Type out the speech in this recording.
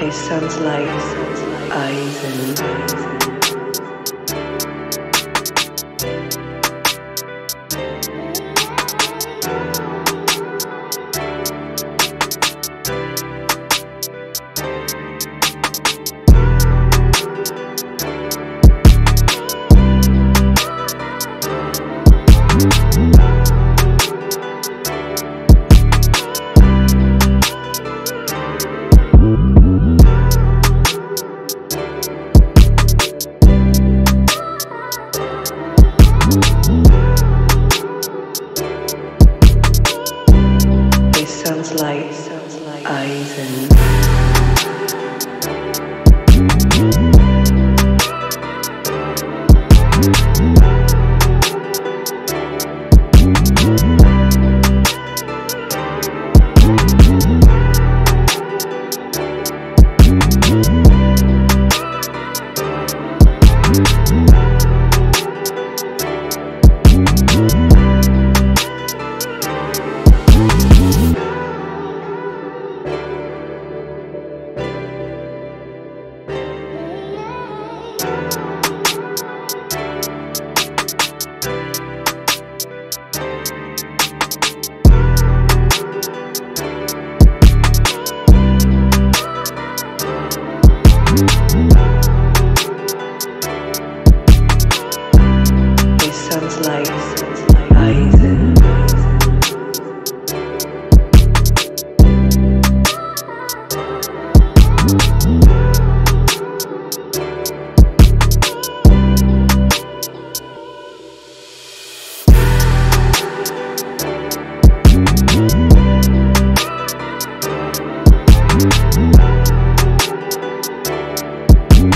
It sounds like eyes and sounds like eyes and It